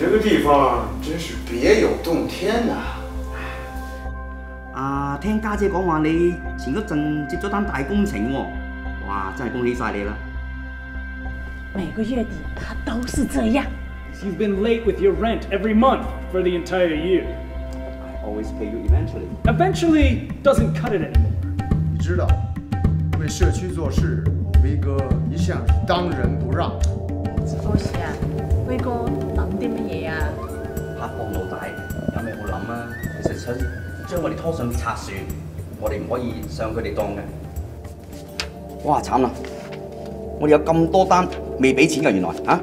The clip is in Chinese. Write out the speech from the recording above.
这个地方真是别有洞天呐！啊，听家姐讲话，你前嗰阵接咗单大工程喎，哇，真系恭喜晒你啦！每个月底他都是这样。You've been late with your rent every month for the entire year. I always pay you eventually. Eventually doesn't cut it anymore. 你知道，为社区做事，我威哥一向是当仁不让。恭喜啊，想將我哋拖上拆船，我哋唔可以上佢哋當嘅。哇！慘啦！我哋有咁多單未俾錢㗎，原來嚇。